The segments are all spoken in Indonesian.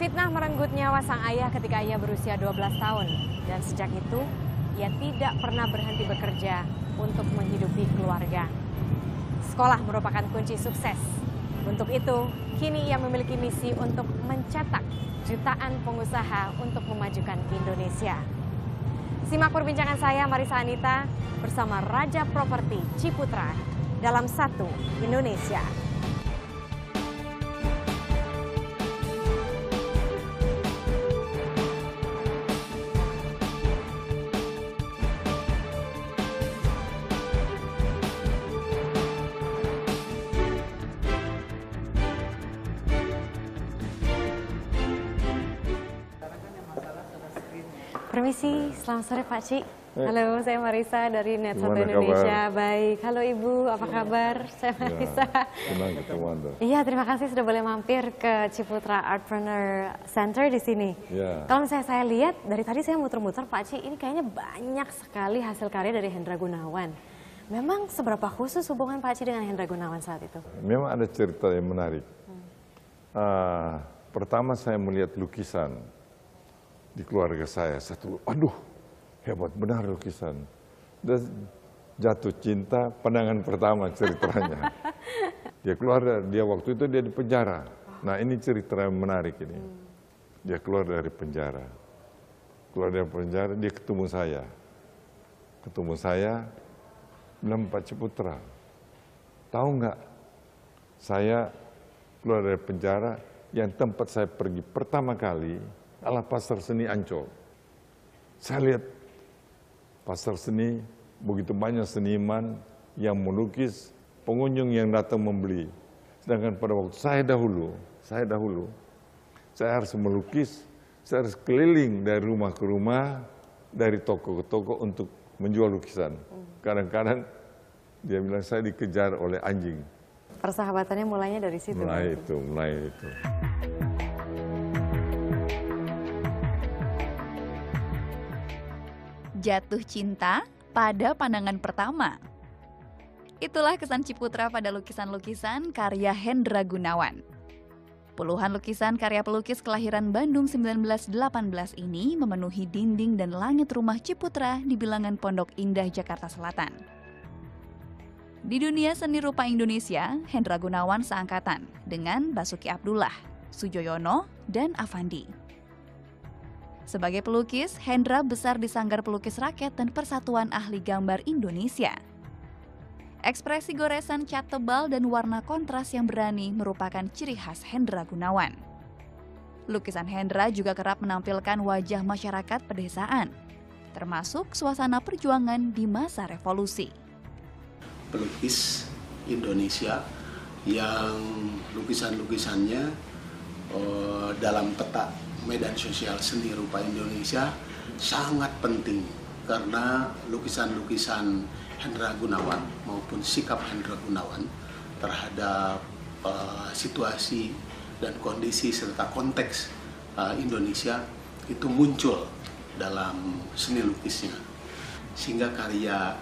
Fitnah merenggut nyawa sang ayah ketika ia berusia 12 tahun. Dan sejak itu, ia tidak pernah berhenti bekerja untuk menghidupi keluarga. Sekolah merupakan kunci sukses. Untuk itu, kini ia memiliki misi untuk mencetak jutaan pengusaha untuk memajukan Indonesia. Simak perbincangan saya Marisa Anita bersama Raja Properti Ciputra dalam satu Indonesia. Selamat sore Pak Ci. Halo, saya Marisa dari Net Satu Indonesia. Kabar? Baik, halo Ibu, apa kabar? Saya ya, Marisa. Ya, senang ketemu Anda. Iya, terima kasih sudah boleh mampir ke Ciputra Artpreneur Center di sini. Ya. Kalau misalnya saya lihat, dari tadi saya muter-muter Pak Ci, ini kayaknya banyak sekali hasil karya dari Hendra Gunawan. Memang seberapa khusus hubungan Pak Ci dengan Hendra Gunawan saat itu? Memang ada cerita yang menarik. Hmm. Uh, pertama saya melihat lukisan di keluarga saya. Satu, aduh hebat benar lukisan. Dan jatuh cinta pandangan pertama ceritanya. Dia keluar, dia waktu itu dia di penjara. Nah ini cerita yang menarik ini. Dia keluar dari penjara. Keluar dari penjara, dia ketemu saya. Ketemu saya, bilang Pak Ciputra, tahu nggak saya keluar dari penjara yang tempat saya pergi pertama kali adalah pasar seni Ancol. Saya lihat pasar seni begitu banyak seniman yang melukis, pengunjung yang datang membeli. Sedangkan pada waktu saya dahulu, saya dahulu, saya harus melukis, saya harus keliling dari rumah ke rumah, dari toko ke toko untuk menjual lukisan. Kadang-kadang dia bilang saya dikejar oleh anjing. Persahabatannya mulainya dari situ. Mulai itu, mulai itu. Jatuh cinta pada pandangan pertama. Itulah kesan Ciputra pada lukisan-lukisan karya Hendra Gunawan. Puluhan lukisan karya pelukis kelahiran Bandung 1918 ini memenuhi dinding dan langit rumah Ciputra di bilangan Pondok Indah, Jakarta Selatan. Di dunia seni rupa Indonesia, Hendra Gunawan seangkatan dengan Basuki Abdullah, Sujoyono, dan Avandi. Sebagai pelukis, Hendra besar di Sanggar Pelukis Rakyat dan Persatuan Ahli Gambar Indonesia. Ekspresi goresan cat tebal dan warna kontras yang berani merupakan ciri khas Hendra Gunawan. Lukisan Hendra juga kerap menampilkan wajah masyarakat pedesaan, termasuk suasana perjuangan di masa revolusi. Pelukis Indonesia yang lukisan-lukisannya uh, dalam peta medan sosial seni rupa Indonesia sangat penting karena lukisan-lukisan Hendra Gunawan maupun sikap Hendra Gunawan terhadap uh, situasi dan kondisi serta konteks uh, Indonesia itu muncul dalam seni lukisnya. Sehingga karya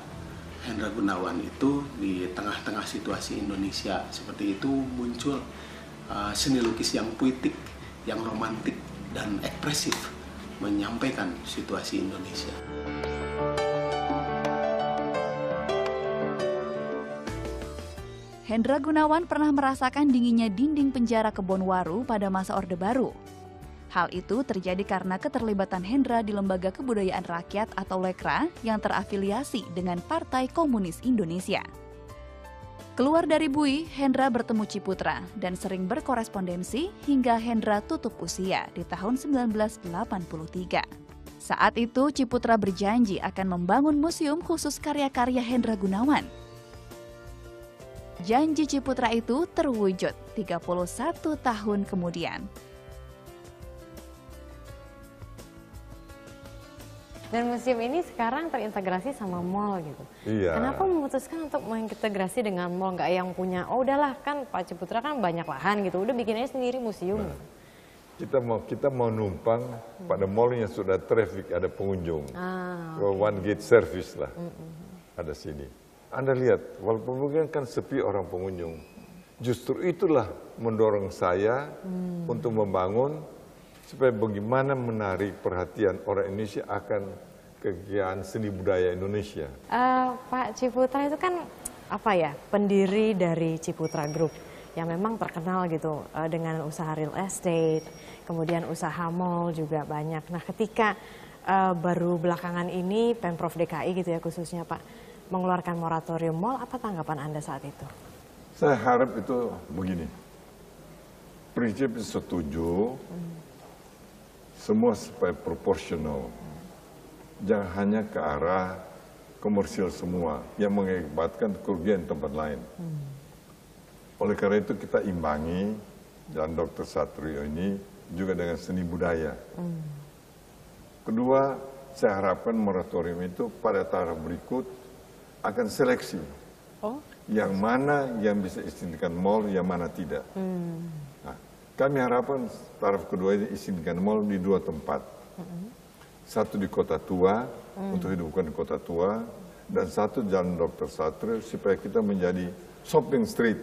Hendra Gunawan itu di tengah-tengah situasi Indonesia seperti itu muncul uh, seni lukis yang puitik, yang romantik dan ekspresif menyampaikan situasi Indonesia. Hendra Gunawan pernah merasakan dinginnya dinding penjara Kebonwaru pada masa Orde Baru. Hal itu terjadi karena keterlibatan Hendra di Lembaga Kebudayaan Rakyat atau Lekra yang terafiliasi dengan Partai Komunis Indonesia. Keluar dari Bui, Hendra bertemu Ciputra dan sering berkorespondensi hingga Hendra tutup usia di tahun 1983. Saat itu Ciputra berjanji akan membangun museum khusus karya-karya Hendra Gunawan. Janji Ciputra itu terwujud 31 tahun kemudian. Dan museum ini sekarang terintegrasi sama mall gitu. Iya. Kenapa memutuskan untuk mengintegrasi dengan mall nggak yang punya? Oh udahlah kan Pak Ciputra kan banyak lahan gitu, udah bikin aja sendiri museum. Nah, kita mau kita mau numpang hmm. pada mall yang sudah traffic ada pengunjung. Ah, okay. One gate service lah. Hmm. Ada sini. Anda lihat, walaupun mungkin kan sepi orang pengunjung, justru itulah mendorong saya hmm. untuk membangun supaya bagaimana menarik perhatian orang Indonesia akan kegiatan seni budaya Indonesia. Eh, Pak Ciputra itu kan apa ya pendiri dari Ciputra Group yang memang terkenal gitu eh, dengan usaha real estate, kemudian usaha mall juga banyak. Nah ketika eh, baru belakangan ini pemprov DKI gitu ya khususnya Pak mengeluarkan moratorium mall, apa tanggapan anda saat itu? Saya harap itu begini, prinsip setuju, semua supaya proporsional, jangan hanya ke arah komersial semua yang mengakibatkan kerugian tempat lain. Oleh karena itu kita imbangi dan Dr. Satrio ini juga dengan seni budaya. Kedua, saya harapkan moratorium itu pada taraf berikut akan seleksi. Oh, Yang mana yang bisa izinkan mall, yang mana tidak. Nah, kami harapkan taraf kedua ini izinkan mall di dua tempat. Satu di kota tua, untuk hidupkan di kota tua, dan satu jalan Dr. Satrio supaya kita menjadi shopping street.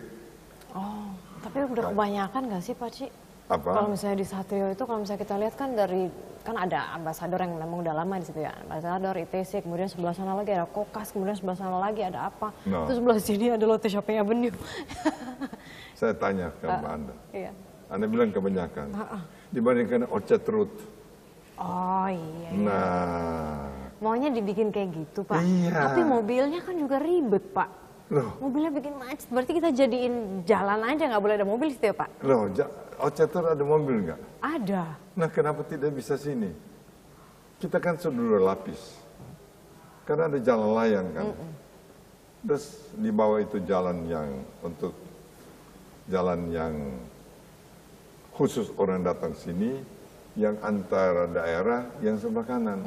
oh, tapi udah kebanyakan nggak sih Pak Ci? Apa? Kalau misalnya di Satrio itu kalau misalnya kita lihat kan dari kan ada ambasador yang memang udah lama di situ ya. Ambasador ITC, kemudian sebelah sana lagi ada Kokas, kemudian sebelah sana lagi ada apa? No. Terus sebelah sini ada Lotte Shopping Avenue. Saya tanya ke Anda. Iya. Anda bilang kebanyakan. Dibandingkan Orchard Road. Oh iya. Nah, Maunya dibikin kayak gitu Pak. Iya. Tapi mobilnya kan juga ribet Pak. loh, Mobilnya bikin macet. Berarti kita jadiin jalan aja nggak boleh ada mobil situ ya Pak? loh, ja- Orchard Road ada mobil nggak? Ada. Nah, kenapa tidak bisa sini? Kita kan sudah lapis. Karena ada jalan layang kan. Terus di bawah itu jalan yang untuk jalan yang khusus orang datang sini, yang antara daerah yang sebelah kanan.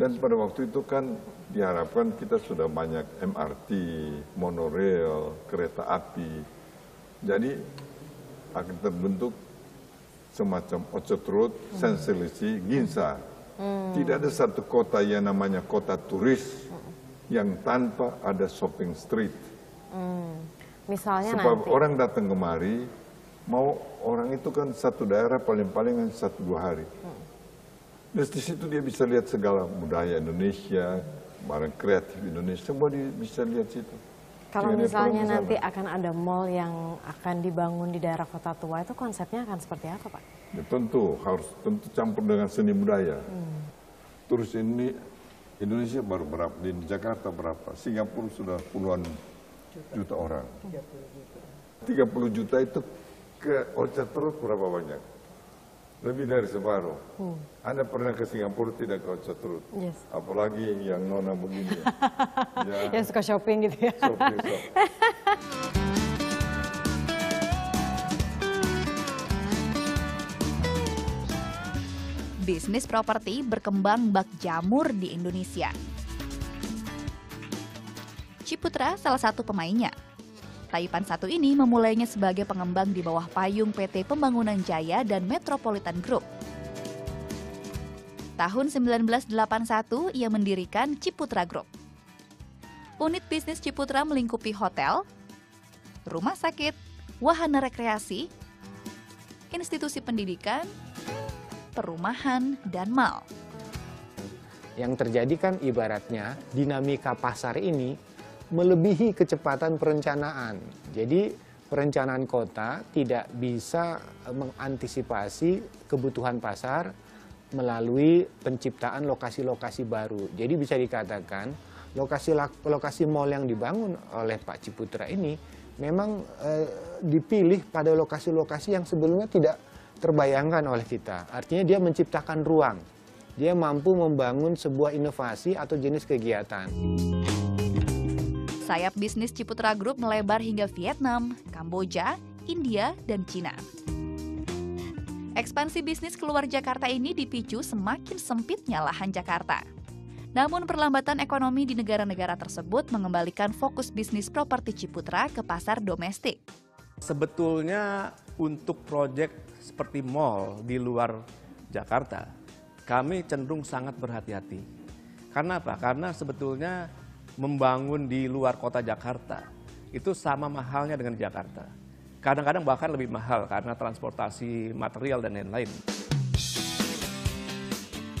Dan pada waktu itu kan diharapkan kita sudah banyak MRT, monorail, kereta api. Jadi akan terbentuk semacam Orchard Road, Senselisi, Ginza. Tidak ada satu kota yang namanya kota turis yang tanpa ada shopping street. Hmm. Misalnya Supaya nanti. orang datang kemari, mau orang itu kan satu daerah paling-paling satu dua hari. Terus di situ dia bisa lihat segala budaya Indonesia, barang kreatif Indonesia, semua dia bisa lihat situ. Kalau ada misalnya nanti akan ada mall yang akan dibangun di daerah kota tua itu konsepnya akan seperti apa Pak? Ya, tentu harus tentu campur dengan seni budaya. Terus ini Indonesia baru berapa? Di Jakarta berapa? Singapura sudah puluhan juta, orang. 30 juta itu ke Orchard Road berapa banyak? Lebih dari separuh. Anda pernah ke Singapura tidak ke Orchard Road? Yes. Apalagi yang nona begini. ya, Yang suka shopping gitu ya. shopping, shop. Bisnis properti berkembang bak jamur di Indonesia. Ciputra salah satu pemainnya. Taipan satu ini memulainya sebagai pengembang di bawah payung PT Pembangunan Jaya dan Metropolitan Group. Tahun 1981 ia mendirikan Ciputra Group. Unit bisnis Ciputra melingkupi hotel, rumah sakit, wahana rekreasi, institusi pendidikan, perumahan, dan mal. Yang terjadi kan ibaratnya dinamika pasar ini melebihi kecepatan perencanaan. Jadi perencanaan kota tidak bisa eh, mengantisipasi kebutuhan pasar melalui penciptaan lokasi-lokasi baru. Jadi bisa dikatakan lokasi lokasi mall yang dibangun oleh Pak Ciputra ini memang eh, dipilih pada lokasi-lokasi yang sebelumnya tidak terbayangkan oleh kita. Artinya dia menciptakan ruang. Dia mampu membangun sebuah inovasi atau jenis kegiatan. Sayap bisnis Ciputra Group melebar hingga Vietnam, Kamboja, India, dan Cina. Ekspansi bisnis keluar Jakarta ini dipicu semakin sempitnya lahan Jakarta. Namun perlambatan ekonomi di negara-negara tersebut mengembalikan fokus bisnis properti Ciputra ke pasar domestik. Sebetulnya untuk proyek seperti mall di luar Jakarta, kami cenderung sangat berhati-hati. Karena apa? Karena sebetulnya membangun di luar kota Jakarta itu sama mahalnya dengan Jakarta. Kadang-kadang bahkan lebih mahal karena transportasi material dan lain-lain.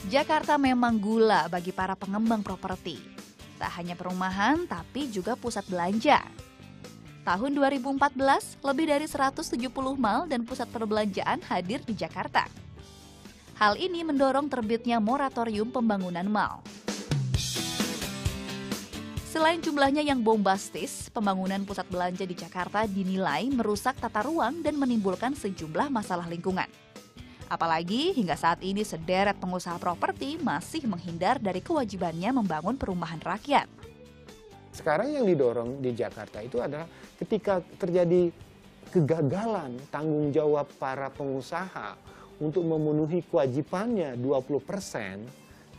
Jakarta memang gula bagi para pengembang properti. Tak hanya perumahan, tapi juga pusat belanja. Tahun 2014, lebih dari 170 mal dan pusat perbelanjaan hadir di Jakarta. Hal ini mendorong terbitnya moratorium pembangunan mal. Selain jumlahnya yang bombastis, pembangunan pusat belanja di Jakarta dinilai merusak tata ruang dan menimbulkan sejumlah masalah lingkungan. Apalagi hingga saat ini sederet pengusaha properti masih menghindar dari kewajibannya membangun perumahan rakyat. Sekarang yang didorong di Jakarta itu adalah ketika terjadi kegagalan tanggung jawab para pengusaha untuk memenuhi kewajibannya 20 persen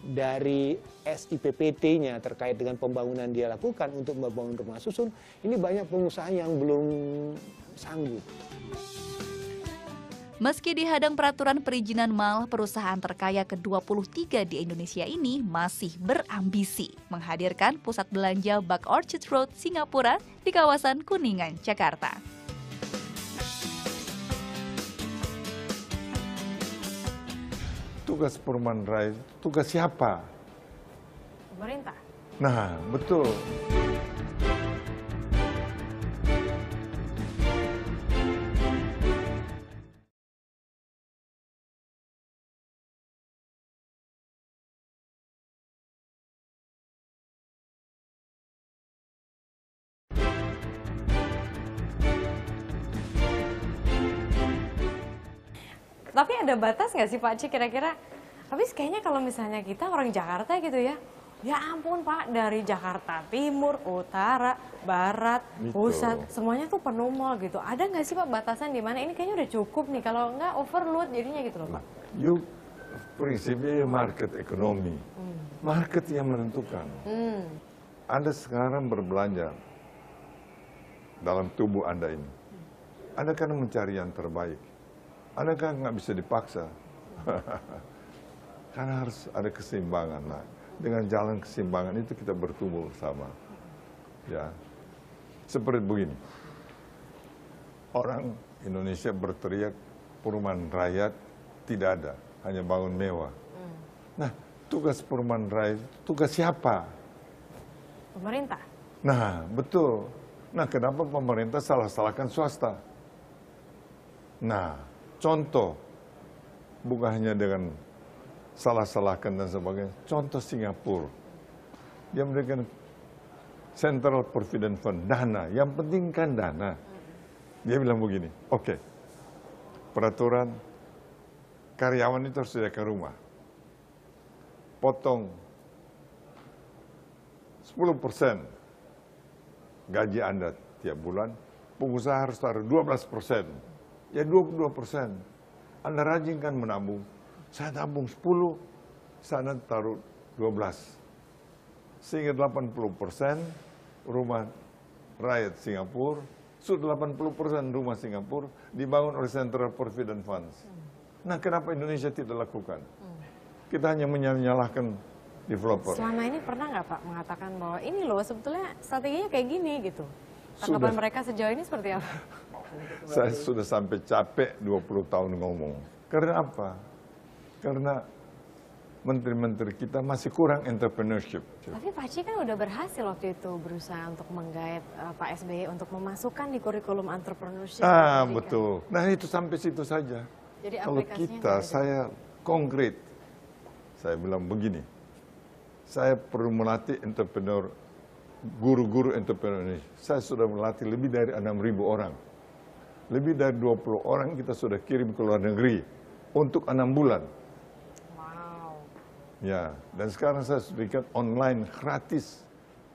dari SIPPT-nya terkait dengan pembangunan dia lakukan untuk membangun rumah susun, ini banyak pengusaha yang belum sanggup. Meski dihadang peraturan perizinan mal, perusahaan terkaya ke-23 di Indonesia ini masih berambisi menghadirkan pusat belanja Buck Orchard Road, Singapura di kawasan Kuningan, Jakarta. Tugas perumahan rakyat, tugas siapa? Pemerintah. Nah, betul. Ada batas nggak sih Pak Cik kira-kira? Tapi kayaknya kalau misalnya kita orang Jakarta gitu ya, ya ampun Pak dari Jakarta Timur, Utara, Barat, Betul. Pusat, semuanya tuh penuh mall gitu. Ada nggak sih Pak batasan di mana ini kayaknya udah cukup nih kalau nggak overload jadinya gitu loh Pak? Yuk, prinsipnya market ekonomi. Market yang menentukan. Hmm. Anda sekarang berbelanja dalam tubuh Anda ini. Anda kan mencari yang terbaik. Anda kan nggak bisa dipaksa. Karena harus ada keseimbangan. Nah, dengan jalan keseimbangan itu kita bertumbuh bersama. Ya, seperti begini. Orang Indonesia berteriak perumahan rakyat tidak ada, hanya bangun mewah. Nah, tugas perumahan rakyat, tugas siapa? Pemerintah. Nah, betul. Nah, kenapa pemerintah salah-salahkan swasta? Nah, contoh, bukan hanya dengan salah-salahkan dan sebagainya. Contoh Singapura. Dia memberikan Central Provident Fund, dana. Yang penting kan dana. Dia bilang begini, oke, peraturan karyawan itu harus sediakan rumah. Potong 10 persen gaji Anda tiap bulan, pengusaha harus taruh 12 persen. Ya 22 persen. Anda rajin kan menabung. Saya tabung 10, sana taruh 12. Sehingga 80 persen rumah rakyat Singapura, sudah 80 persen rumah Singapura dibangun oleh Central Provident Funds. Nah kenapa Indonesia tidak lakukan? Kita hanya menyalahkan developer. Selama ini pernah nggak Pak mengatakan bahwa ini loh sebetulnya strateginya kayak gini gitu? Tanggapan Sudah. mereka sejauh ini seperti apa? Saya sudah sampai capek 20 tahun ngomong. Karena apa? Karena menteri-menteri kita masih kurang entrepreneurship. Tapi Pak Cik kan udah berhasil waktu itu berusaha untuk menggait eh, Pak SBY untuk memasukkan di kurikulum entrepreneurship. Ah, pendidikan. betul. Nah, itu sampai situ saja. Jadi Kalau kita, saya konkret. Saya bilang begini. Saya perlu melatih entrepreneur, guru-guru entrepreneur ini. Saya sudah melatih lebih dari 6.000 orang. Lebih dari 20 orang kita sudah kirim ke luar negeri untuk enam bulan. Wow. Ya, dan sekarang saya berikan online gratis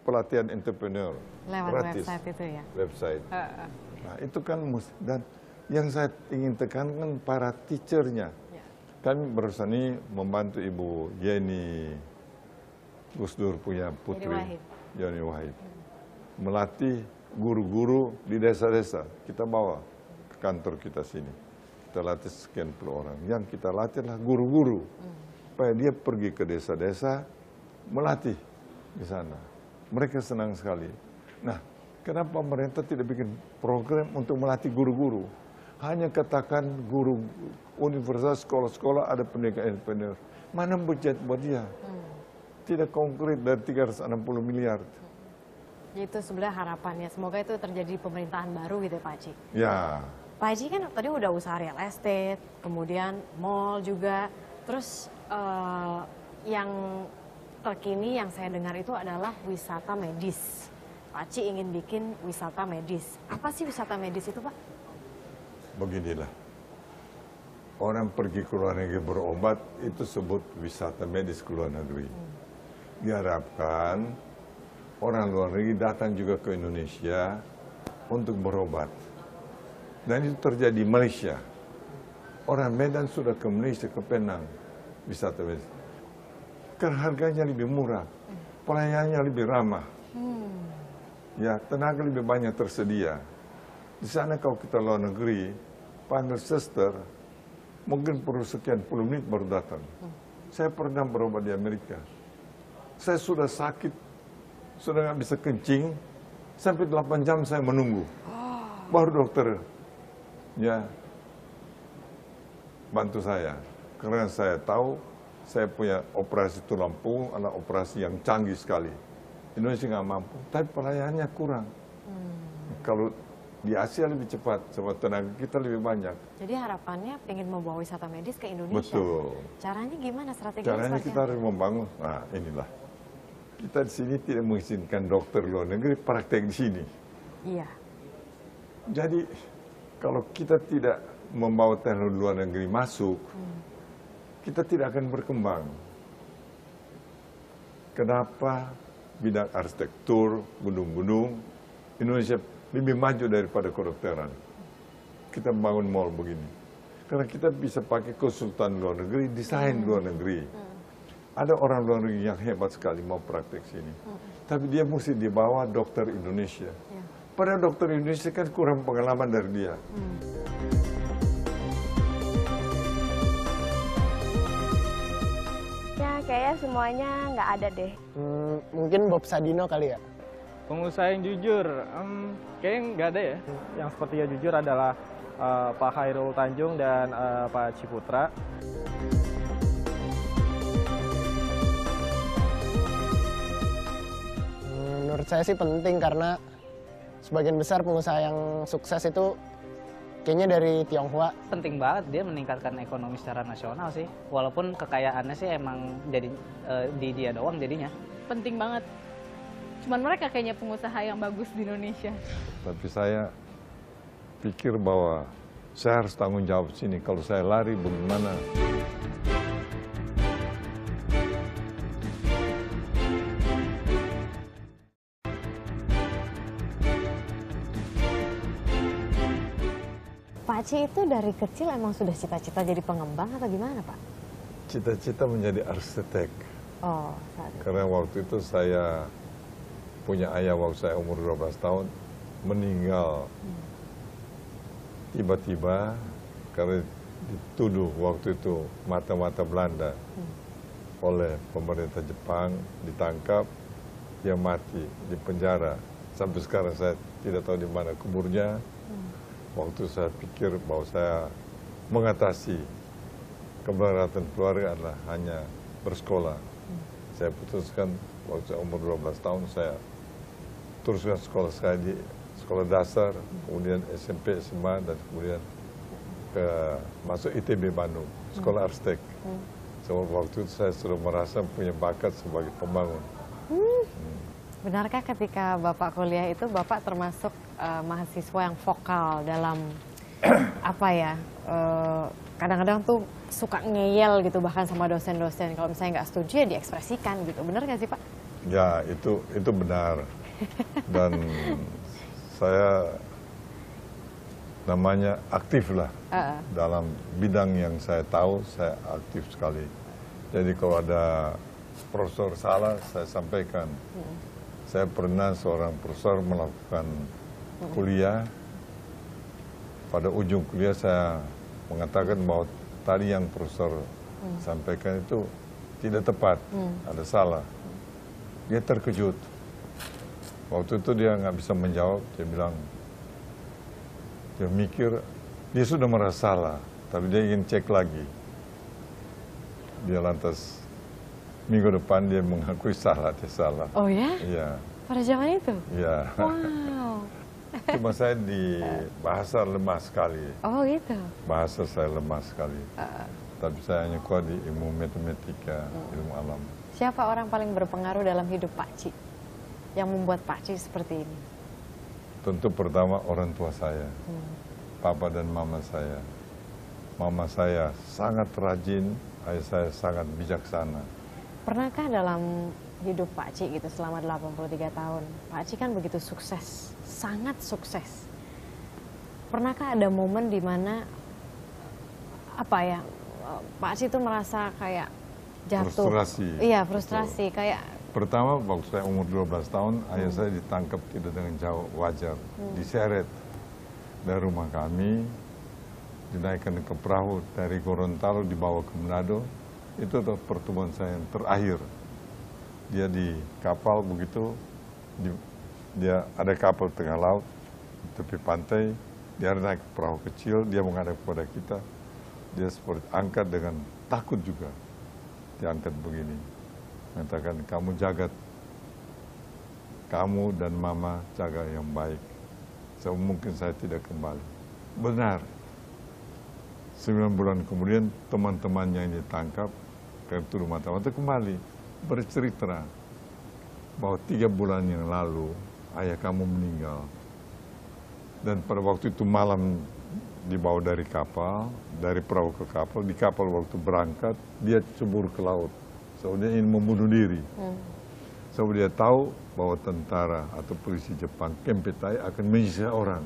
pelatihan entrepreneur. Lewat gratis. website itu ya. Website. Heeh. Nah, itu kan mus dan yang saya ingin tekankan para teachernya. Ya. Kami barusan ini membantu Ibu Yeni Gus Dur punya putri Wahid. Yeni Wahid. Melatih guru-guru di desa-desa. Kita bawa kantor kita sini. Kita latih sekian puluh orang. Yang kita latih adalah guru-guru. Supaya dia pergi ke desa-desa melatih di sana. Mereka senang sekali. Nah, kenapa pemerintah tidak bikin program untuk melatih guru-guru? Hanya katakan guru universitas, sekolah-sekolah ada pendidikan independen. Mana budget buat dia? Tidak konkret dari 360 miliar. Itu sebenarnya harapannya. Semoga itu terjadi di pemerintahan baru gitu ya Pak Haji. Ya, Pak Haji kan tadi udah usaha real estate, kemudian mall juga. Terus eh, yang terkini yang saya dengar itu adalah wisata medis. Pak Haji ingin bikin wisata medis. Apa sih wisata medis itu Pak? beginilah. Orang pergi ke luar negeri berobat itu sebut wisata medis ke luar negeri. Diharapkan orang luar negeri datang juga ke Indonesia untuk berobat. Dan itu terjadi di Malaysia. Orang Medan sudah ke Malaysia, ke Penang, wisata medis. Karena harganya lebih murah, pelayanannya lebih ramah. Ya, tenaga lebih banyak tersedia. Di sana kalau kita luar negeri, panggil suster, mungkin perlu sekian puluh menit baru datang. Saya pernah berobat di Amerika. Saya sudah sakit, sudah nggak bisa kencing, sampai 8 jam saya menunggu. Baru dokter, ya, bantu saya. Karena saya tahu saya punya operasi tulang punggung, adalah operasi yang canggih sekali. Indonesia nggak mampu, tapi pelayanannya kurang. Kalau di Asia lebih cepat, sama tenaga kita lebih banyak. Jadi harapannya pengen membawa wisata medis ke Indonesia. Betul. Caranya gimana? Strateginya Caranya kita harus membangun. Nah, inilah. Kita di sini tidak mengizinkan dokter luar negeri praktek di sini. Iya. Jadi kalau kita tidak membawa teknologi luar negeri masuk, kita tidak akan berkembang. Kenapa bidang arsitektur, gunung-gunung, Indonesia lebih maju daripada kedokteran. Kita bangun mall begini. Karena kita bisa pakai konsultan luar negeri, desain luar negeri. Ada orang luar negeri yang hebat sekali mau praktek sini. Tapi dia mesti dibawa dokter Indonesia. Padahal dokter Indonesia kan kurang pengalaman dari dia. Ya kayaknya semuanya nggak ada deh. Hmm, mungkin Bob Sadino kali ya. Pengusaha yang jujur, em, kayaknya nggak ada ya. Yang sepertinya jujur adalah eh, Pak Hairul Tanjung dan eh, Pak Ciputra. Hmm, menurut saya sih penting karena sebagian besar pengusaha yang sukses itu kayaknya dari Tionghoa. penting banget dia meningkatkan ekonomi secara nasional sih. Walaupun kekayaannya sih emang jadi eh, di dia doang jadinya. penting banget. Cuman mereka kayaknya pengusaha yang bagus di Indonesia. Tapi saya pikir bahwa saya harus tanggung jawab sini. Kalau saya lari bagaimana? Pak Ci itu dari kecil emang sudah cita-cita jadi pengembang atau gimana Pak? Cita-cita menjadi arsitek. Oh, saat itu. Karena waktu itu saya punya ayah waktu saya umur 12 tahun meninggal. Tiba-tiba karena dituduh waktu itu mata-mata Belanda oleh pemerintah Jepang ditangkap, dia mati di penjara. Sampai sekarang saya tidak tahu di mana kuburnya. Waktu saya pikir bahwa saya mengatasi keberatan keluarga adalah hanya bersekolah. Saya putuskan waktu saya umur 12 tahun saya teruskan sekolah saya di sekolah dasar, kemudian SMP, SMA, dan kemudian ke masuk ITB Bandung, sekolah arsitek. So, waktu itu saya sudah merasa punya bakat sebagai pembangun. Benarkah ketika Bapak kuliah itu Bapak termasuk eh, mahasiswa yang vokal dalam apa ya? eh, Kadang-kadang tuh suka ngeyel gitu bahkan sama dosen-dosen. Kalau misalnya nggak setuju ya diekspresikan gitu. Benar nggak sih Pak? Ya, itu itu benar. Dan saya namanya aktif lah Heeh. dalam bidang yang saya tahu saya aktif sekali. Jadi kalau ada profesor salah saya sampaikan. Saya pernah seorang profesor melakukan kuliah. Pada ujung kuliah saya mengatakan bahwa tadi yang profesor sampaikan itu tidak tepat, ada salah. Dia terkejut. Waktu itu dia nggak bisa menjawab, dia bilang, dia mikir, Dia sudah merasa salah, tapi dia ingin cek lagi. Dia lantas minggu depan dia mengakui salah, dia salah. Oh ya? Iya, Pada zaman itu? iya. Wow. Cuma saya di bahasa lemah sekali. Oh gitu. Bahasa saya lemah sekali. Uh, Tapi saya hanya kuat di ilmu matematika, ilmu alam. siapa orang paling berpengaruh dalam hidup Pak Ci? Yang membuat Pak Ci seperti ini? Tentu pertama orang tua saya, Hmm. papa dan mama saya. Mama saya sangat rajin, ayah saya sangat bijaksana. Pernahkah dalam hidup Pak Ci gitu selama 83 tahun, Pak Ci kan begitu sukses, sangat sukses. Pernahkah ada momen di mana apa ya, Pak Ci itu merasa kayak jatuh? Frustrasi. Iya frustrasi, kayak Pertama waktu saya umur 12 tahun, ayah saya ditangkap tidak dengan jauh wajar, diseret dari rumah kami, dinaikkan ke perahu dari Gorontalo dibawa ke Manado. Itu adalah pertemuan saya yang terakhir. Dia di kapal begitu, di- dia ada kapal tengah laut di tepi pantai, dia naik perahu kecil, dia menghadap kepada kita, dia seperti angkat dengan takut juga, diangkat begini mengatakan kamu jaga kamu dan mama jaga yang baik. So, mungkin saya tidak kembali. Benar. Sembilan bulan kemudian teman-temannya yang ditangkap ke turun mata-mata kembali bercerita bahwa tiga bulan yang lalu ayah kamu meninggal. Dan pada waktu itu malam dibawa dari kapal dari perahu ke kapal di kapal waktu berangkat dia cebur ke laut. So dia ingin membunuh diri. Hmm, so dia tahu bahwa tentara atau polisi Jepang Kempetai akan menyiksa orang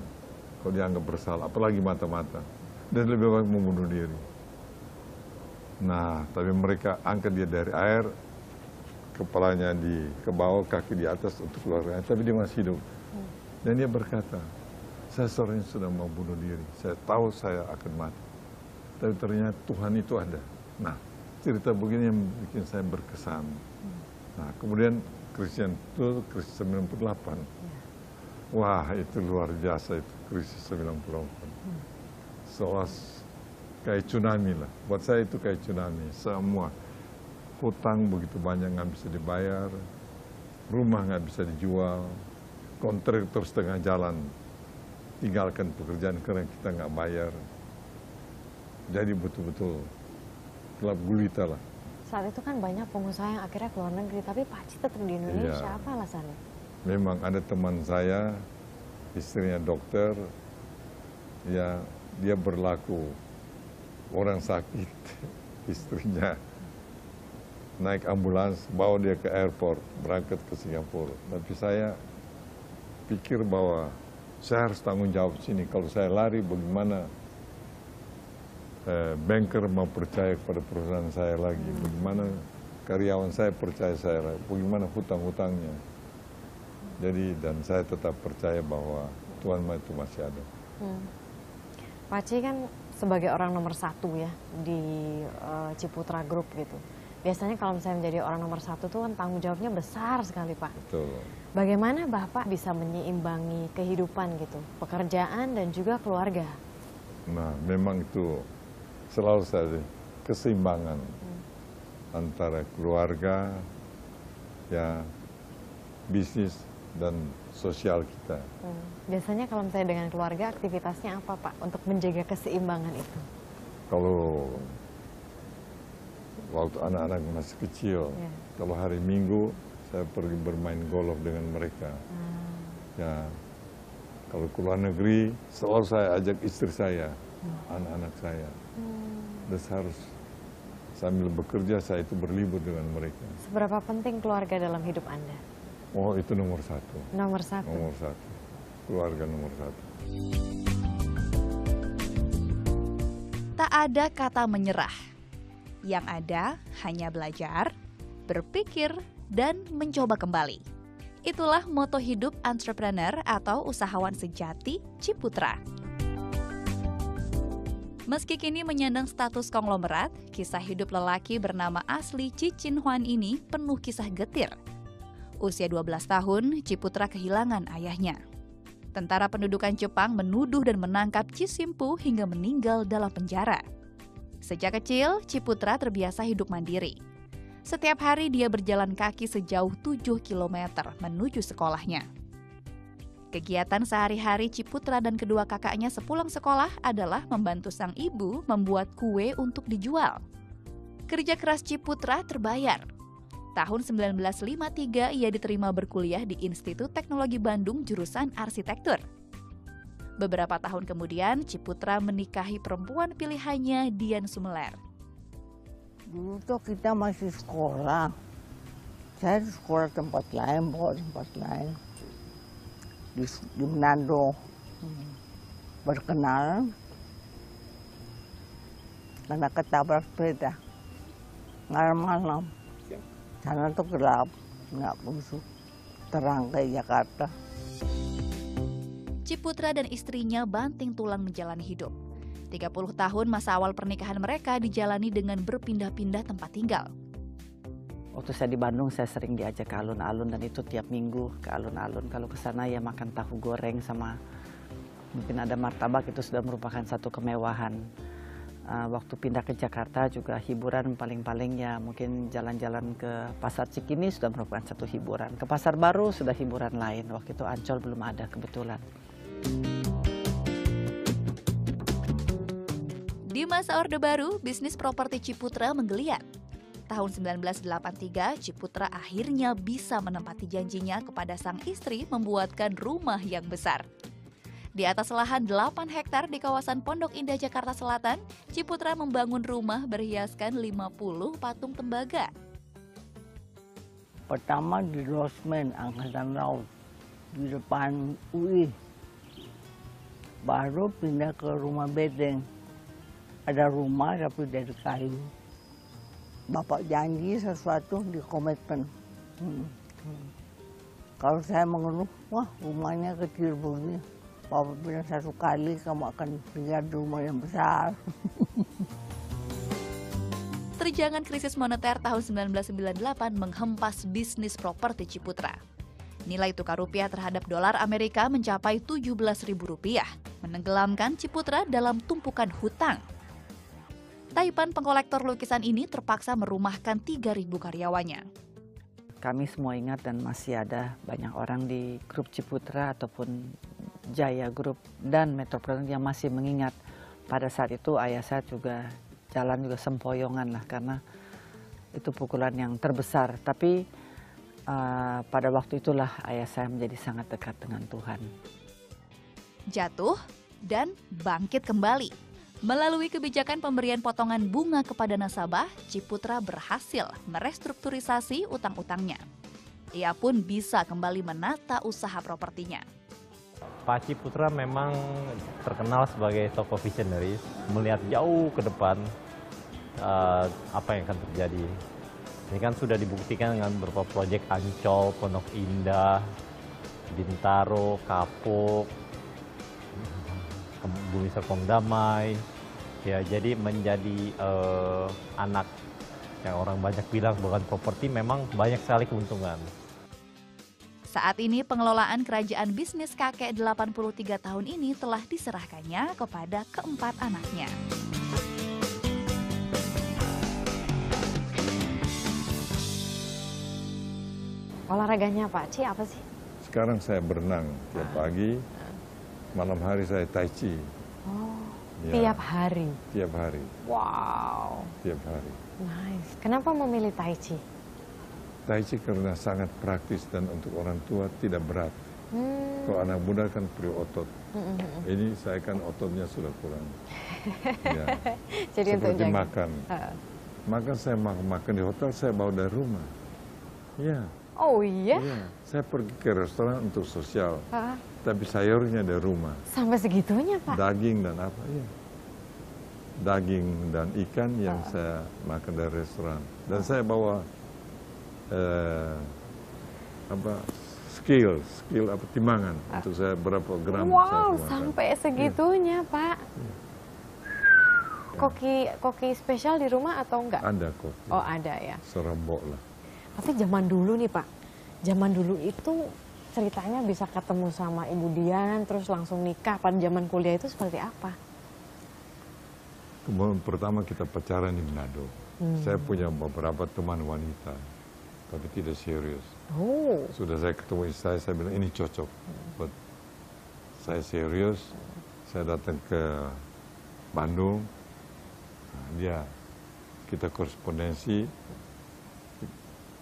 kalau dianggap bersalah apalagi mata-mata. Dan lebih baik membunuh diri. Nah tapi mereka angkat dia dari air kepalanya di ke bawah kaki di atas untuk keluar air tapi dia masih hidup. Dan dia berkata saya ini sudah mau bunuh diri. Saya tahu saya akan mati. Tapi ternyata Tuhan itu ada. Nah cerita begini yang bikin saya berkesan. Nah kemudian Christian itu krisis 98 wah itu luar biasa itu krisis 98 seolah kayak tsunami lah. Buat saya itu kayak tsunami semua hutang begitu banyak nggak bisa dibayar rumah nggak bisa dijual kontraktor setengah jalan tinggalkan pekerjaan karena kita nggak bayar jadi betul-betul gelap gulita lah saat itu kan banyak pengusaha yang akhirnya keluar negeri, tapi Pak Ci tetap di Indonesia. Iya. Apa alasannya? memang ada teman saya istrinya dokter ya dia berlaku orang sakit istrinya naik ambulans bawa dia ke airport berangkat ke Singapura tapi saya pikir bahwa saya harus tanggung jawab sini kalau saya lari bagaimana eh, banker mau percaya kepada perusahaan saya lagi bagaimana karyawan saya percaya saya lagi bagaimana hutang-hutangnya jadi dan saya tetap percaya bahwa Tuhan itu masih ada. Hmm. Pak Ci kan sebagai orang nomor satu ya di eh, Ciputra Group gitu. Biasanya kalau misalnya menjadi orang nomor satu tuh kan tanggung jawabnya besar sekali Pak. Betul. Bagaimana Bapak bisa menyeimbangi kehidupan gitu, pekerjaan dan juga keluarga? Nah, memang itu selalu saya keseimbangan antara keluarga, ya bisnis dan sosial kita. Hmm. Biasanya kalau misalnya dengan keluarga aktivitasnya apa Pak untuk menjaga keseimbangan itu? Kalau waktu anak-anak masih kecil, Ya. kalau hari Minggu saya pergi bermain golf dengan mereka. Hmm. Ya, kalau ke luar negeri selalu saya ajak istri saya, anak-anak saya. Dan saya harus sambil bekerja saya itu berlibur dengan mereka. Seberapa penting keluarga dalam hidup Anda? Oh itu nomor satu, Nomor satu. nomor satu, keluarga nomor satu. Tak ada kata menyerah. Yang ada hanya belajar, berpikir, dan mencoba kembali. Itulah moto hidup entrepreneur atau usahawan sejati Ciputra. Meski kini menyandang status konglomerat, kisah hidup lelaki bernama asli Cicin Huan ini penuh kisah getir. Usia 12 tahun, Ciputra kehilangan ayahnya. Tentara pendudukan Jepang menuduh dan menangkap Cisimpu hingga meninggal dalam penjara. Sejak kecil, Ciputra terbiasa hidup mandiri. Setiap hari dia berjalan kaki sejauh 7 km menuju sekolahnya. Kegiatan sehari-hari Ciputra dan kedua kakaknya sepulang sekolah adalah membantu sang ibu membuat kue untuk dijual. Kerja keras Ciputra terbayar. Tahun 1953 ia diterima berkuliah di Institut Teknologi Bandung jurusan arsitektur. Beberapa tahun kemudian Ciputra menikahi perempuan pilihannya Dian Sumeler. Dulu tuh kita masih sekolah. Saya di sekolah tempat lain, bawa tempat lain. Di, di Manado. Berkenalan. Karena ketabrak sepeda. Malam-malam. Sana tuh gelap. Nggak busuk. Terang kayak Jakarta. Ciputra dan istrinya banting tulang menjalani hidup. 30 tahun masa awal pernikahan mereka dijalani dengan berpindah-pindah tempat tinggal. Waktu saya di Bandung saya sering diajak ke alun-alun dan itu tiap minggu ke alun-alun. Kalau ke sana ya makan tahu goreng sama mungkin ada martabak itu sudah merupakan satu kemewahan. Uh, waktu pindah ke Jakarta juga hiburan paling-paling ya mungkin jalan-jalan ke Pasar Cikini sudah merupakan satu hiburan. Ke Pasar Baru sudah hiburan lain. Waktu itu Ancol belum ada kebetulan. Di masa Orde Baru, bisnis properti Ciputra menggeliat. Tahun 1983, Ciputra akhirnya bisa menempati janjinya kepada sang istri membuatkan rumah yang besar. Di atas lahan 8 hektar di kawasan Pondok Indah, Jakarta Selatan, Ciputra membangun rumah berhiaskan 50 patung tembaga. Pertama di Losmen, Angkatan Laut, di depan UI. Baru pindah ke rumah bedeng. Ada rumah tapi dari kayu. Bapak janji sesuatu di komitmen. Hmm. Kalau saya mengeluh, wah rumahnya kecil begini. Bapak bilang satu kali kamu akan tinggal di rumah yang besar. Terjangan krisis moneter tahun 1998 menghempas bisnis properti Ciputra. Nilai tukar rupiah terhadap dolar Amerika mencapai Rp17.000, menenggelamkan Ciputra dalam tumpukan hutang. Taipan pengkolektor lukisan ini terpaksa merumahkan 3.000 karyawannya. Kami semua ingat dan masih ada banyak orang di grup Ciputra ataupun Jaya Group dan Metropolitan yang masih mengingat pada saat itu ayah saya juga jalan juga sempoyongan lah karena itu pukulan yang terbesar. Tapi uh, pada waktu itulah ayah saya menjadi sangat dekat dengan Tuhan. Jatuh dan bangkit kembali. Melalui kebijakan pemberian potongan bunga kepada nasabah, Ciputra berhasil merestrukturisasi utang-utangnya. Ia pun bisa kembali menata usaha propertinya. Pak Ciputra memang terkenal sebagai tokoh visionaris, melihat jauh ke depan uh, apa yang akan terjadi. Ini kan sudah dibuktikan dengan beberapa proyek Ancol, Pondok Indah, Bintaro, Kapuk, Bumi Serpong Damai. Ya, jadi menjadi uh, anak yang orang banyak bilang bukan properti memang banyak sekali keuntungan. Saat ini pengelolaan kerajaan bisnis kakek 83 tahun ini telah diserahkannya kepada keempat anaknya. Olahraganya Pak Ci apa sih? Sekarang saya berenang tiap pagi, malam hari saya tai chi. Oh, ya, tiap hari? Tiap hari. Wow. Tiap hari. Nice. Kenapa memilih tai chi? Tai chi karena sangat praktis dan untuk orang tua tidak berat. Hmm. Kalau anak muda kan perlu otot. Hmm. Ini saya kan ototnya sudah kurang. ya. Jadi Seperti untuk makan. Uh. Makan saya makan, makan di hotel, saya bawa dari rumah. Ya. Oh iya? ya. Saya pergi ke restoran untuk sosial. Tapi sayurnya dari rumah. Sampai segitunya Pak? Daging dan apa, ya. Daging dan ikan yang saya makan dari restoran. Dan saya bawa uh, apa skill skill apa timbangan uh. untuk saya berapa gram wow saya sampai segitunya yeah. pak yeah. koki koki spesial di rumah atau enggak ada koki oh ada ya serembok lah tapi zaman dulu nih pak zaman dulu itu ceritanya bisa ketemu sama Ibu Dian, terus langsung nikah pada zaman kuliah itu seperti apa? Kemudian pertama kita pacaran di Manado. Hmm. Saya punya beberapa teman wanita, tapi tidak serius. Oh. Sudah saya ketemu istri saya, saya bilang ini cocok. Buat saya serius, saya datang ke Bandung, Nah, dia kita korespondensi,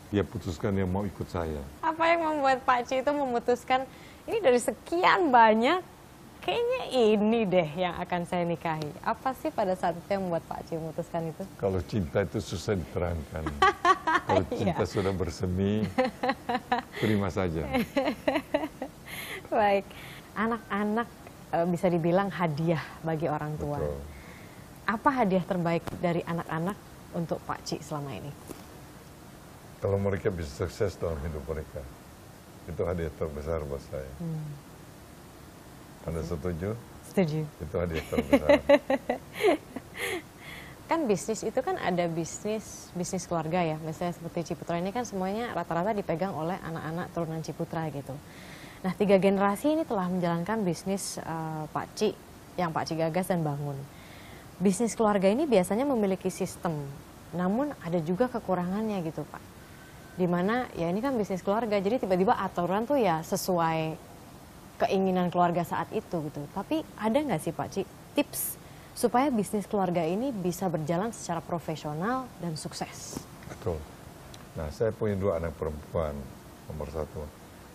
dia putuskan dia mau ikut saya. Apa yang membuat Pak Ci itu memutuskan ini dari sekian banyak, kayaknya ini deh yang akan saya nikahi. Apa sih pada saat itu yang membuat Pak Ci memutuskan itu? Kalau cinta itu susah diterangkan. Kalau cinta Iya. sudah bersemi, terima saja. Baik, anak-anak eh, bisa dibilang hadiah bagi orang tua. Betul. Apa hadiah terbaik dari anak-anak untuk Pak Ci selama ini? Kalau mereka bisa sukses dalam hidup mereka, itu hadiah terbesar buat saya. Hmm. Anda setuju? Setuju. Itu hadiah terbesar. kan bisnis itu kan ada bisnis bisnis keluarga ya misalnya seperti Ciputra ini kan semuanya rata-rata dipegang oleh anak-anak turunan Ciputra gitu nah tiga generasi ini telah menjalankan bisnis eh, Pak Ci yang Pak Ci gagas dan bangun bisnis keluarga ini biasanya memiliki sistem namun ada juga kekurangannya gitu Pak di mana ya ini kan bisnis keluarga jadi tiba-tiba aturan tuh ya sesuai keinginan keluarga saat itu gitu tapi ada nggak sih Pak Ci tips supaya bisnis keluarga ini bisa berjalan secara profesional dan sukses. Betul. Nah, saya punya dua anak perempuan, nomor satu.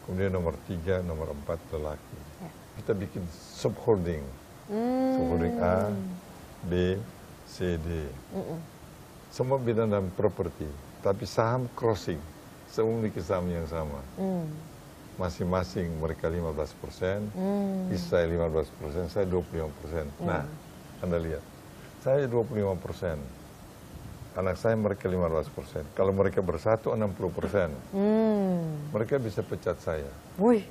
Kemudian nomor tiga, nomor empat lelaki. Kita bikin subholding. Hmm. Subholding A, B, C, D. Mm-mm. Semua bidang dalam properti. Tapi saham crossing. Semua memiliki saham yang sama. Hmm. Masing-masing mereka 15 persen, Hmm. saya 15 persen, saya 25 persen. Hmm. Nah, Anda lihat, saya 25 persen, anak saya mereka 15 persen. Kalau mereka bersatu 60 persen, Hmm. mereka bisa pecat saya. Wih,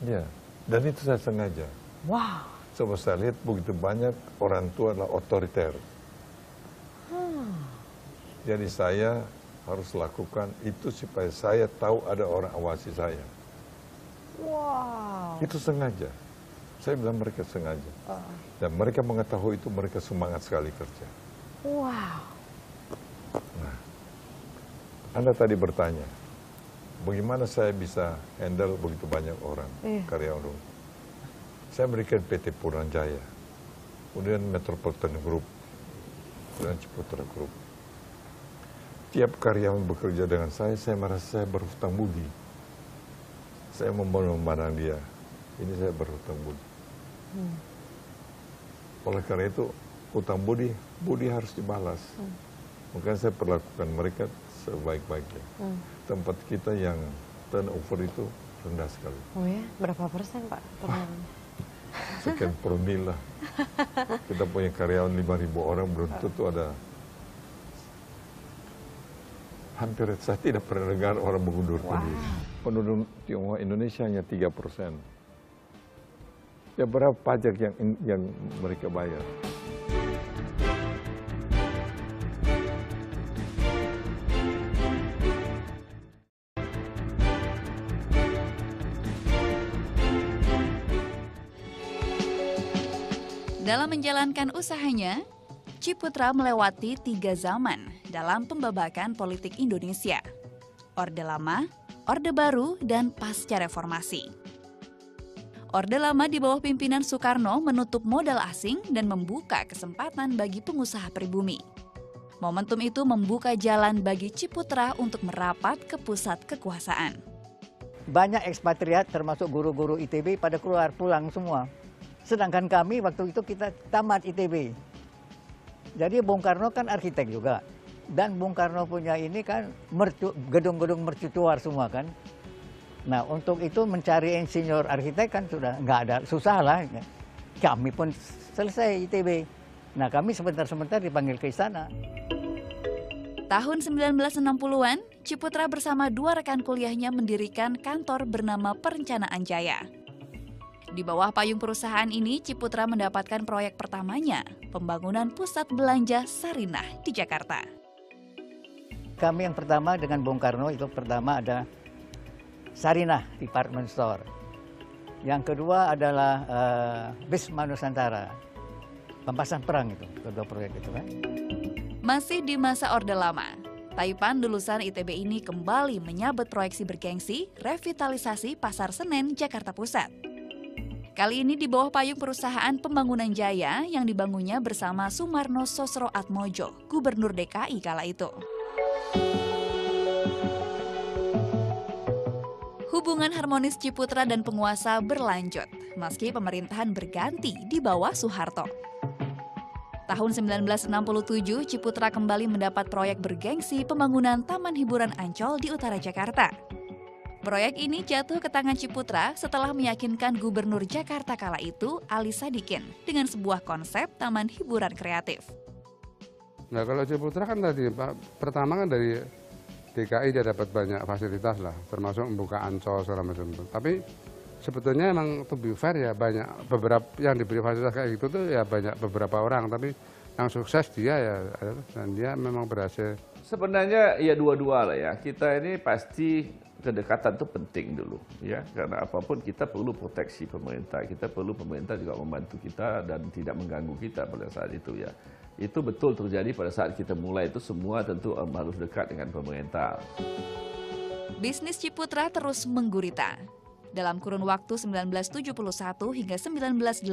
Ya, dan itu saya sengaja. wow. Sebab saya lihat begitu banyak orang tua adalah otoriter. Hmm. Jadi saya harus lakukan itu supaya saya tahu ada orang awasi saya. Wow. Itu sengaja. Saya bilang mereka sengaja. Oh. Dan mereka mengetahui itu mereka semangat sekali kerja. Wow. Anda tadi bertanya, bagaimana saya bisa handle begitu banyak orang Iya. karyawan rumah. Saya berikan PT Puranjaya, kemudian Metropolitan Group, dan Ciputra Group. Tiap karyawan bekerja dengan saya, saya merasa saya berhutang budi. Saya memandang dia, ini saya berhutang budi. Hmm. Oleh karena itu, hutang budi, budi harus dibalas. Hmm. Maka saya perlakukan mereka sebaik-baiknya. Hmm. Tempat kita yang turnover itu rendah sekali. Oh ya, berapa persen Pak? turnover? Sekian promil lah. Kita punya karyawan 5.000 orang, belum tentu ada hampir saya tidak pernah dengar orang mengundur diri. Penduduk Tionghoa Indonesia hanya 3 persen. Ya berapa pajak yang yang mereka bayar? Dalam menjalankan usahanya, Ciputra melewati tiga zaman dalam pembabakan politik Indonesia. Orde Lama, Orde Baru, dan Pasca Reformasi. Orde Lama di bawah pimpinan Soekarno menutup modal asing dan membuka kesempatan bagi pengusaha pribumi. Momentum itu membuka jalan bagi Ciputra untuk merapat ke pusat kekuasaan. banyak ekspatriat termasuk guru-guru ITB pada keluar pulang semua. Sedangkan kami waktu itu kita tamat ITB. Jadi Bung Karno kan arsitek juga. Dan Bung Karno punya ini kan mercu, gedung-gedung mercusuar semua kan. Nah untuk itu mencari insinyur arsitek kan sudah nggak ada susah lah. Kami pun selesai ITB. Nah kami sebentar-sebentar dipanggil ke istana. Tahun 1960-an, Ciputra bersama dua rekan kuliahnya mendirikan kantor bernama Perencanaan Jaya. Di bawah payung perusahaan ini, Ciputra mendapatkan proyek pertamanya, pembangunan pusat belanja Sarinah di Jakarta. Kami yang pertama dengan Bung Karno itu pertama ada Sarinah Department Store. Yang kedua adalah uh, Bisma Nusantara, pempasan perang itu, kedua proyek itu kan. Masih di masa Orde Lama, Taipan lulusan ITB ini kembali menyabet proyeksi bergengsi revitalisasi Pasar Senen, Jakarta Pusat. Kali ini di bawah payung perusahaan Pembangunan Jaya yang dibangunnya bersama Sumarno Sosro Atmojo, Gubernur DKI kala itu. Hubungan harmonis Ciputra dan penguasa berlanjut, meski pemerintahan berganti di bawah Soeharto. Tahun 1967, Ciputra kembali mendapat proyek bergengsi pembangunan Taman Hiburan Ancol di utara Jakarta. Proyek ini jatuh ke tangan Ciputra setelah meyakinkan Gubernur Jakarta kala itu, Ali Sadikin, dengan sebuah konsep taman hiburan kreatif. Nah kalau Ciputra kan tadi, pertama kan dari DKI dia dapat banyak fasilitas lah, termasuk membuka ancol segala macam itu. Tapi sebetulnya emang to be fair ya banyak beberapa yang diberi fasilitas kayak gitu tuh ya banyak beberapa orang, tapi yang sukses dia ya dan dia memang berhasil. Sebenarnya ya dua-dua lah ya. Kita ini pasti kedekatan itu penting dulu ya karena apa pun kita perlu proteksi pemerintah kita perlu pemerintah juga membantu kita dan tidak mengganggu kita pada saat itu ya itu betul terjadi pada saat kita mulai itu semua tentu harus dekat dengan pemerintah. Bisnis Ciputra terus menggurita. Dalam kurun waktu 1971 hingga 1981,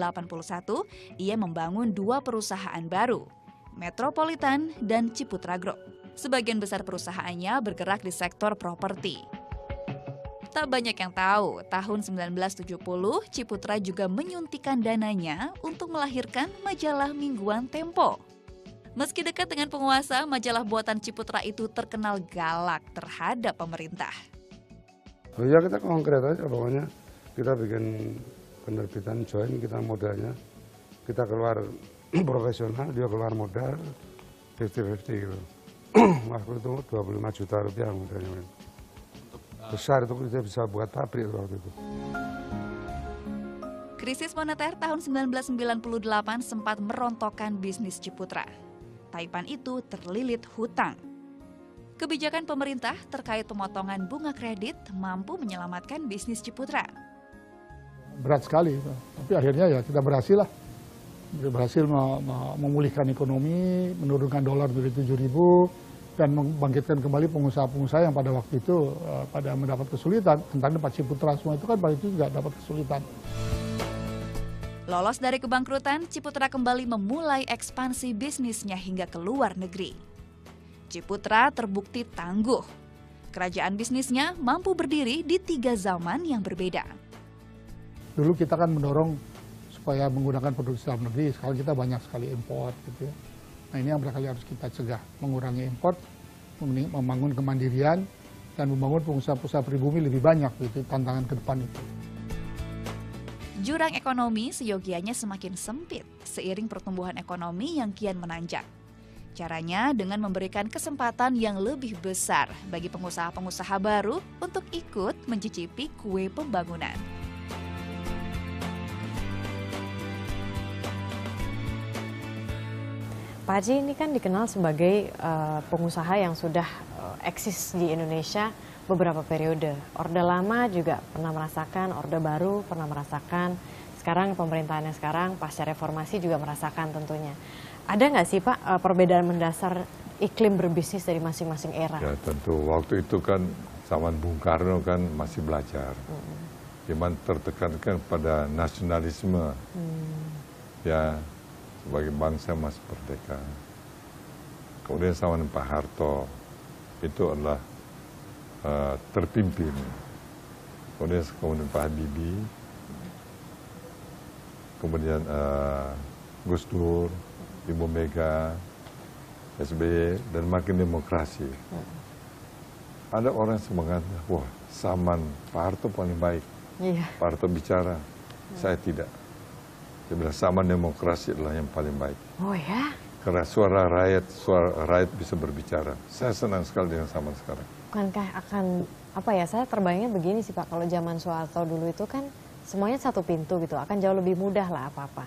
ia membangun dua perusahaan baru, Metropolitan dan Ciputra Group. Sebagian besar perusahaannya bergerak di sektor properti. Tak banyak yang tahu, tahun 1970 Ciputra juga menyuntikkan dananya untuk melahirkan majalah mingguan Tempo. Meski dekat dengan penguasa, majalah buatan Ciputra itu terkenal galak terhadap pemerintah. Oh ya kita konkret aja pokoknya. Kita bikin penerbitan join, kita modalnya. Kita keluar profesional, dia keluar modal 50-50 gitu. Waktu itu 25 juta rupiah modalnya. Besar itu kita bisa buat pabrik waktu itu. Krisis moneter tahun 1998 sempat merontokkan bisnis Ciputra. Taipan itu terlilit hutang. Kebijakan pemerintah terkait pemotongan bunga kredit mampu menyelamatkan bisnis Ciputra. Berat sekali, tapi akhirnya ya kita berhasil lah. Berhasil memulihkan ekonomi, menurunkan dolar dari 7 ribu, dan membangkitkan kembali pengusaha-pengusaha yang pada waktu itu uh, pada mendapat kesulitan. Antara Pak Ciputra semua itu kan pada itu juga dapat kesulitan. Lolos dari kebangkrutan, Ciputra kembali memulai ekspansi bisnisnya hingga ke luar negeri. Ciputra terbukti tangguh. Kerajaan bisnisnya mampu berdiri di tiga zaman yang berbeda. Dulu kita kan mendorong supaya menggunakan produksi dalam negeri, sekarang kita banyak sekali import gitu ya. Nah ini yang barangkali harus kita cegah, mengurangi import, membangun kemandirian, dan membangun pengusaha-pengusaha pribumi lebih banyak gitu tantangan ke depan itu. Jurang ekonomi seyogianya semakin sempit seiring pertumbuhan ekonomi yang kian menanjak. Caranya dengan memberikan kesempatan yang lebih besar bagi pengusaha-pengusaha baru untuk ikut mencicipi kue pembangunan. Pak Haji ini kan dikenal sebagai uh, pengusaha yang sudah uh, eksis di Indonesia beberapa periode. Orde lama juga pernah merasakan, Orde baru pernah merasakan, sekarang pemerintahannya sekarang pasca reformasi juga merasakan tentunya. Ada nggak sih Pak eh, perbedaan mendasar iklim berbisnis dari masing-masing era? Ya tentu, waktu itu kan zaman Bung Karno kan masih belajar. Hmm. Cuman tertekankan pada nasionalisme. Hmm. Ya, sebagai bangsa masih merdeka. Kemudian zaman Pak Harto, itu adalah uh, terpimpin. Kemudian kemudian Pak Habibie, kemudian uh, Gus Dur, Ibu Mega, SBY, dan makin demokrasi. Ada orang yang mengatakan, wah Saman, Pak Harto paling baik. Iya. Pak Harto bicara, saya tidak. Saman demokrasi adalah yang paling baik. Oh ya? Karena suara rakyat, suara rakyat bisa berbicara. Saya senang sekali dengan Saman sekarang bukankah akan apa ya saya terbayangnya begini sih Pak kalau zaman Soeharto dulu itu kan semuanya satu pintu gitu akan jauh lebih mudah lah apa-apa.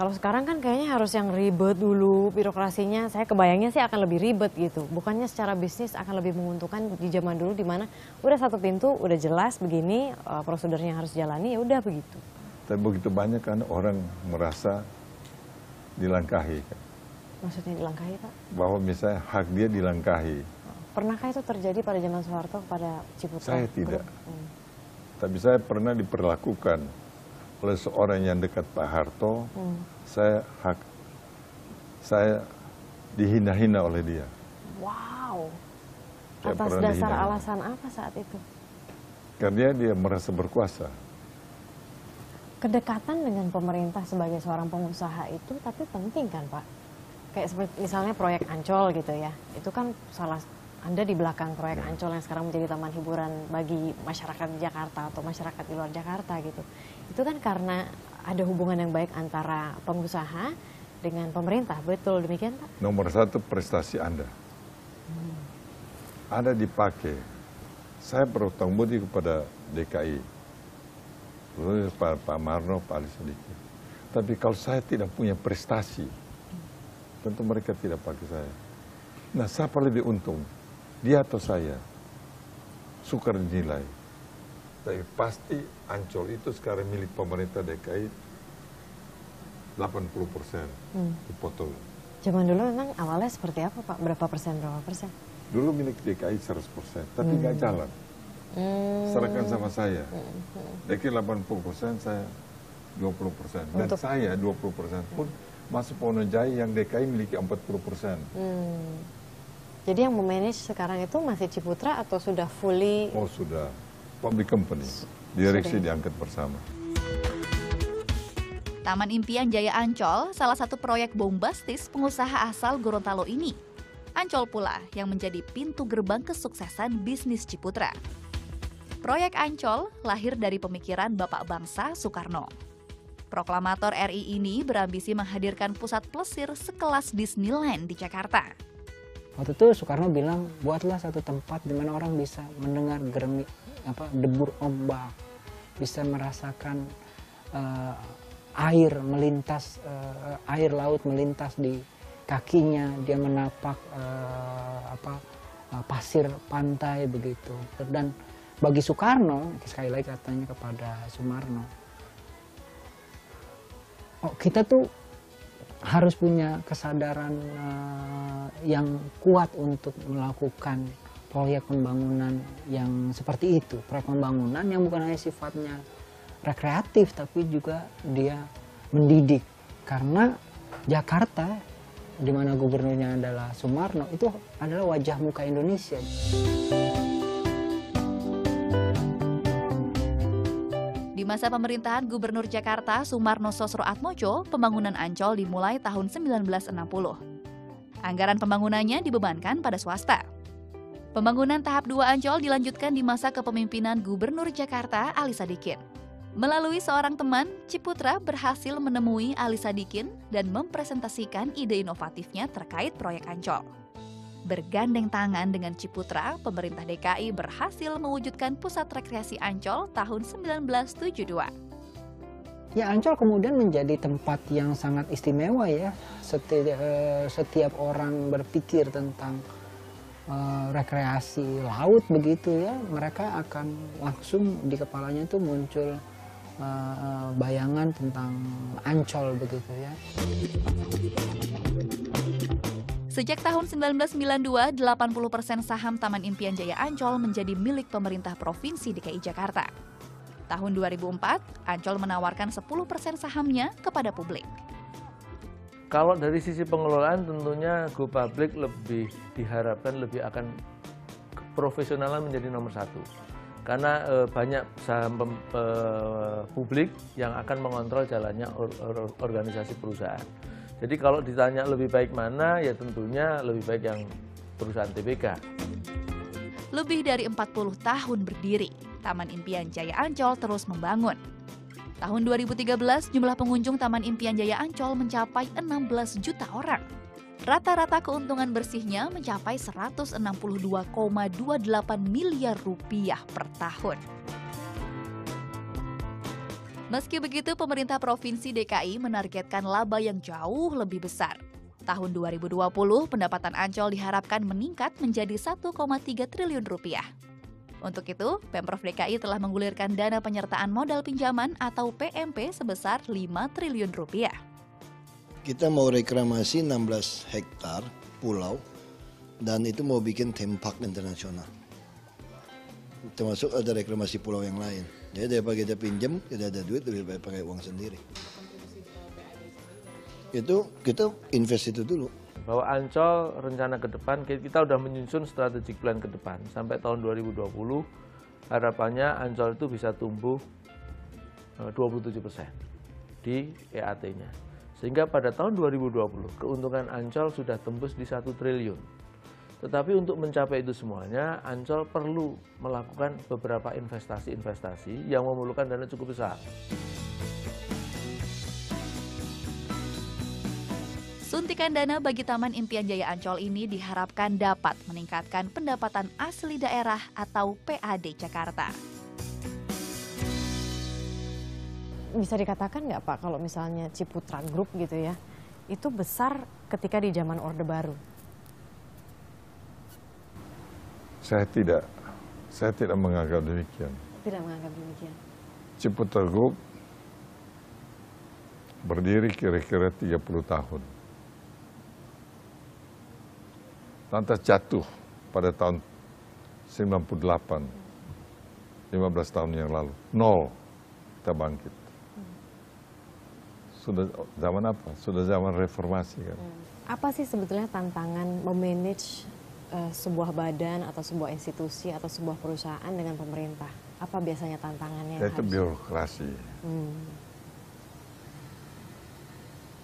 Kalau sekarang kan kayaknya harus yang ribet dulu birokrasinya. Saya kebayangnya sih akan lebih ribet gitu. Bukannya secara bisnis akan lebih menguntungkan di zaman dulu di mana udah satu pintu, udah jelas begini uh, prosedurnya harus jalani, ya udah begitu. Tapi begitu banyak kan orang merasa dilangkahi kan. Maksudnya dilangkahi Pak? Bahwa misalnya hak dia dilangkahi. Pernahkah itu terjadi pada zaman Soeharto kepada Ciputra? Saya tidak. Hmm. Tapi saya pernah diperlakukan oleh seorang yang dekat Pak Harto, Hmm. saya hak saya dihina-hina oleh dia. Wow. Saya Atas dasar alasan apa saat itu? Karena dia merasa berkuasa. Kedekatan dengan pemerintah sebagai seorang pengusaha itu tapi penting kan Pak? Kayak seperti misalnya proyek Ancol gitu ya. Itu kan salah Anda di belakang proyek Ancol yang sekarang menjadi taman hiburan bagi masyarakat di Jakarta atau masyarakat di luar Jakarta gitu. Itu kan karena ada hubungan yang baik antara pengusaha dengan pemerintah. Betul demikian Pak? Nomor satu prestasi Anda. Anda dipakai. Saya berutang budi kepada DKI. Pak, Marno, Pak Ali sedikit. Tapi kalau saya tidak punya prestasi, tentu mereka tidak pakai saya. Nah, siapa lebih untung? Dia atau saya? Sukar dinilai. Tapi pasti Ancol itu sekarang milik pemerintah DKI 80 persen Hmm. dipotong. Zaman dulu memang awalnya seperti apa Pak? Berapa persen, berapa persen? Dulu milik DKI 100 persen, tapi nggak Hmm. jalan. Hmm. Serahkan sama saya. Hmm. DKI 80 persen, saya 20 persen. Dan Untuk- saya 20 persen pun masuk Ponojaya yang DKI miliki 40 persen. Hmm. Jadi yang memanage sekarang itu masih Ciputra atau sudah fully Oh sudah, public company. Direksi Sudah. diangkat bersama. Taman Impian Jaya Ancol, salah satu proyek bombastis pengusaha asal Gorontalo ini. Ancol pula yang menjadi pintu gerbang kesuksesan bisnis Ciputra. Proyek Ancol lahir dari pemikiran Bapak Bangsa Soekarno. Proklamator RI ini berambisi menghadirkan pusat plesir sekelas Disneyland di Jakarta. Waktu itu Soekarno bilang buatlah satu tempat di mana orang bisa mendengar germi apa debur ombak, bisa merasakan eh, air melintas eh, air laut melintas di kakinya, dia menapak eh, apa eh, pasir pantai begitu. Dan bagi Soekarno sekali lagi katanya kepada Sumarno, oh kita tuh harus punya kesadaran eh, yang kuat untuk melakukan proyek pembangunan yang seperti itu. Proyek pembangunan yang bukan hanya sifatnya rekreatif tapi juga dia mendidik. Karena Jakarta di mana gubernurnya adalah Sumarno itu adalah wajah muka Indonesia. Masa pemerintahan Gubernur Jakarta Sumarno Sosro Atmojo, pembangunan Ancol dimulai tahun 1960. Anggaran pembangunannya dibebankan pada swasta. Pembangunan tahap 2 Ancol dilanjutkan di masa kepemimpinan Gubernur Jakarta Ali Sadikin. Melalui seorang teman, Ciputra berhasil menemui Ali Sadikin dan mempresentasikan ide inovatifnya terkait proyek Ancol. Bergandeng tangan dengan Ciputra, pemerintah DKI berhasil mewujudkan pusat rekreasi Ancol tahun 1972. Ya Ancol kemudian menjadi tempat yang sangat istimewa ya. Setiap, setiap orang berpikir tentang eh, rekreasi laut begitu ya, mereka akan langsung di kepalanya itu muncul eh, bayangan tentang Ancol begitu ya. Sejak tahun 1992, 80% saham Taman Impian Jaya Ancol menjadi milik pemerintah Provinsi DKI Jakarta. Tahun 2004, Ancol menawarkan 10% sahamnya kepada publik. Kalau dari sisi pengelolaan tentunya Go Public lebih diharapkan lebih akan profesionalan menjadi nomor satu. Karena e, banyak saham pem, e, publik yang akan mengontrol jalannya or, or, organisasi perusahaan. Jadi kalau ditanya lebih baik mana, ya tentunya lebih baik yang perusahaan TBK. Lebih dari 40 tahun berdiri, Taman Impian Jaya Ancol terus membangun. Tahun 2013, jumlah pengunjung Taman Impian Jaya Ancol mencapai 16 juta orang. Rata-rata keuntungan bersihnya mencapai 162,28 miliar rupiah per tahun. Meski begitu, pemerintah Provinsi DKI menargetkan laba yang jauh lebih besar. Tahun 2020, pendapatan Ancol diharapkan meningkat menjadi 1,3 triliun rupiah. Untuk itu, Pemprov DKI telah menggulirkan dana penyertaan modal pinjaman atau PMP sebesar 5 triliun rupiah. Kita mau reklamasi 16 hektar pulau dan itu mau bikin theme park internasional. Termasuk ada reklamasi pulau yang lain. Jadi daripada kita pinjam, kita ada duit lebih baik pakai uang sendiri. Itu kita invest itu dulu. Bahwa Ancol rencana ke depan kita sudah menyusun strategic plan ke depan sampai tahun 2020 harapannya Ancol itu bisa tumbuh 27% di EAT-nya. Sehingga pada tahun 2020 keuntungan Ancol sudah tembus di 1 triliun. Tetapi untuk mencapai itu semuanya, Ancol perlu melakukan beberapa investasi-investasi yang memerlukan dana cukup besar. Suntikan dana bagi Taman Impian Jaya Ancol ini diharapkan dapat meningkatkan pendapatan asli daerah atau PAD Jakarta. Bisa dikatakan nggak Pak kalau misalnya Ciputra Group gitu ya, itu besar ketika di zaman Orde Baru? Saya tidak, saya tidak menganggap demikian. Tidak menganggap demikian. Ciputra Group berdiri kira-kira 30 tahun. Lantas jatuh pada tahun 98, 15 tahun yang lalu. Nol, kita bangkit. Sudah zaman apa? Sudah zaman reformasi kan. Apa sih sebetulnya tantangan memanage uh, sebuah badan atau sebuah institusi atau sebuah perusahaan dengan pemerintah? Apa biasanya tantangannya? Itu birokrasi. Hmm.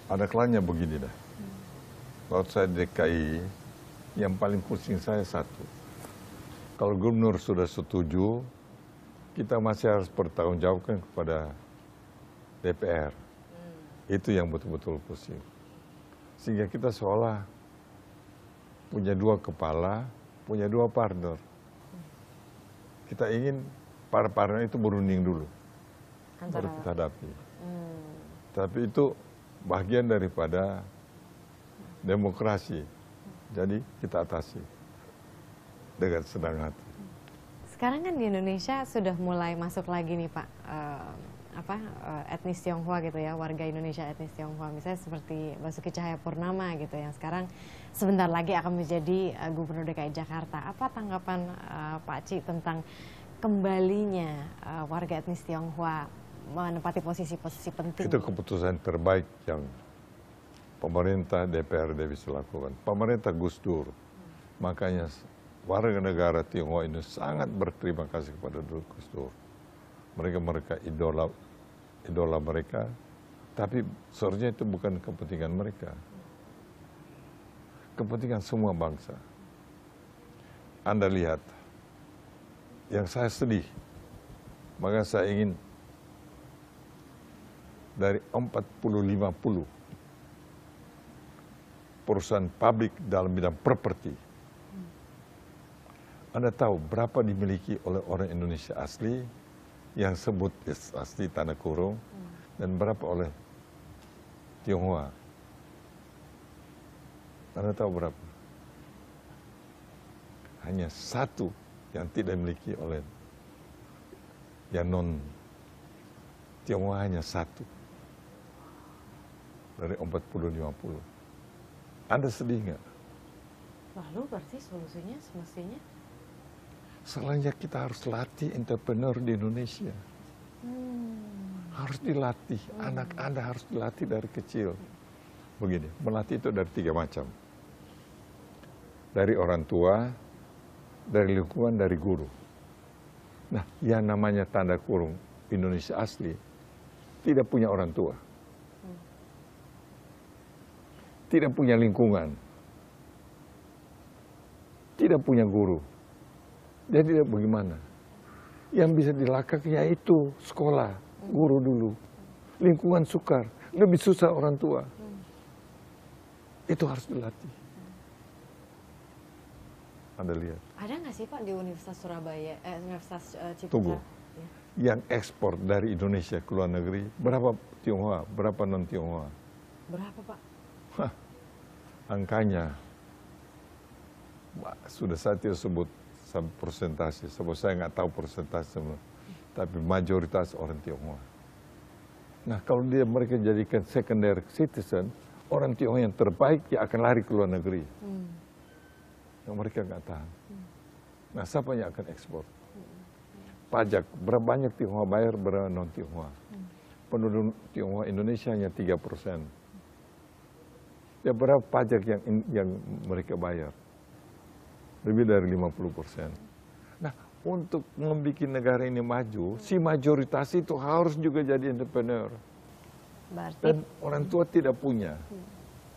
Ada kelanya begini dah. Waktu saya DKI, yang paling pusing saya satu. Kalau gubernur sudah setuju, kita masih harus bertanggungjawabkan kepada DPR. Hmm. Itu yang betul-betul pusing. Sehingga kita seolah punya dua kepala, punya dua partner. Kita ingin para partner itu berunding dulu, Antara. baru kita hadapi. Hmm. Tapi itu bagian daripada demokrasi. Jadi kita atasi dengan senang hati. Sekarang kan di Indonesia sudah mulai masuk lagi nih Pak, uh, apa uh, etnis Tionghoa gitu ya, warga Indonesia etnis Tionghoa, misalnya seperti Basuki Cahayapurnama gitu yang sekarang sebentar lagi akan menjadi uh, Gubernur DKI Jakarta. Apa tanggapan uh, Pak Ci tentang kembalinya uh, warga etnis Tionghoa menempati posisi-posisi penting? Itu keputusan terbaik yang pemerintah DPRD bisa lakukan. Pemerintah Gus Dur. Makanya warga negara Tionghoa ini sangat berterima kasih kepada Gus Dur. Mereka mereka idola idola mereka, tapi seharusnya itu bukan kepentingan mereka. Kepentingan semua bangsa. Anda lihat, yang saya sedih, maka saya ingin dari 40-50 perusahaan pabrik dalam bidang properti. Anda tahu berapa dimiliki oleh orang Indonesia asli yang sebut asli tanah kurung dan berapa oleh Tionghoa. Anda tahu berapa? Hanya satu yang tidak dimiliki oleh yang non Tionghoa hanya satu dari 40-50. Anda sedih nggak? Lalu berarti solusinya semestinya? Selainnya kita harus latih entrepreneur di Indonesia. Hmm. Harus dilatih, hmm. anak Anda harus dilatih dari kecil. Begini, melatih itu dari tiga macam. Dari orang tua, dari lingkungan, dari guru. Nah, yang namanya tanda kurung Indonesia asli, tidak punya orang tua tidak punya lingkungan, tidak punya guru, dia tidak bagaimana. Yang bisa dilakaknya itu sekolah, guru dulu, lingkungan sukar, lebih susah orang tua. Itu harus dilatih. Anda lihat. Ada nggak sih Pak di Universitas Surabaya, eh, Universitas uh, Ciputra? Tunggu. Ya. yang ekspor dari Indonesia ke luar negeri, berapa Tionghoa, berapa non Tionghoa? Berapa Pak? Hah, angkanya sudah saya tidak sebut persentase, sebab saya nggak tahu persentase semua. Tapi mayoritas orang Tionghoa. Nah kalau dia mereka jadikan secondary citizen, orang Tionghoa yang terbaik ya akan lari ke luar negeri. Yang mereka nggak tahan. Nah siapa yang akan ekspor? Pajak, berapa banyak Tionghoa bayar, berapa non Tionghoa? Penduduk Tionghoa Indonesia hanya 3 persen. Ya berapa pajak yang yang mereka bayar? Lebih dari 50 persen. Nah, untuk membuat negara ini maju, si mayoritas itu harus juga jadi entrepreneur. Berarti Dan orang tua tidak punya.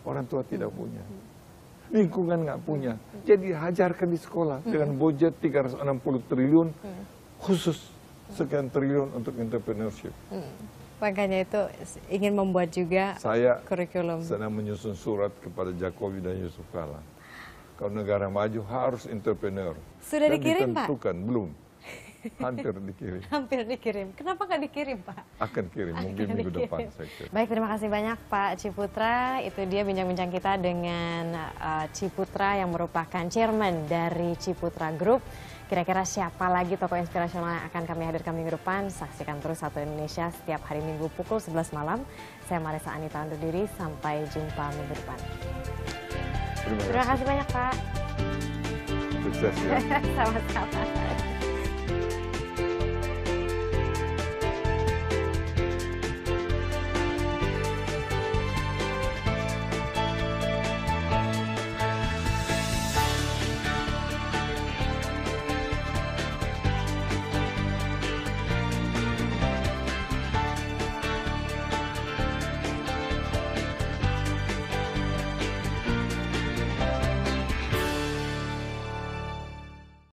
Orang tua tidak punya. Lingkungan nggak punya. Jadi hajarkan di sekolah dengan budget 360 triliun khusus sekian triliun untuk entrepreneurship. Makanya itu ingin membuat juga Saya kurikulum. sedang menyusun surat kepada Jokowi dan Yusuf Kala. Kalau negara maju harus entrepreneur. Sudah Dan dikirim, Pak? ditentukan, belum. Hampir dikirim. Hampir dikirim. Kenapa nggak dikirim Pak? Akan kirim, mungkin Akan minggu depan saya kira. Baik, terima kasih banyak Pak Ciputra. Itu dia bincang-bincang kita dengan uh, Ciputra yang merupakan chairman dari Ciputra Group. Kira-kira siapa lagi tokoh inspirasional yang akan kami hadirkan minggu depan? Saksikan terus Satu Indonesia setiap hari Minggu pukul 11 malam. Saya Marisa Anita undur diri. Sampai jumpa minggu depan. Terima Terima kasih banyak Pak. Sukses ya. Sama-sama.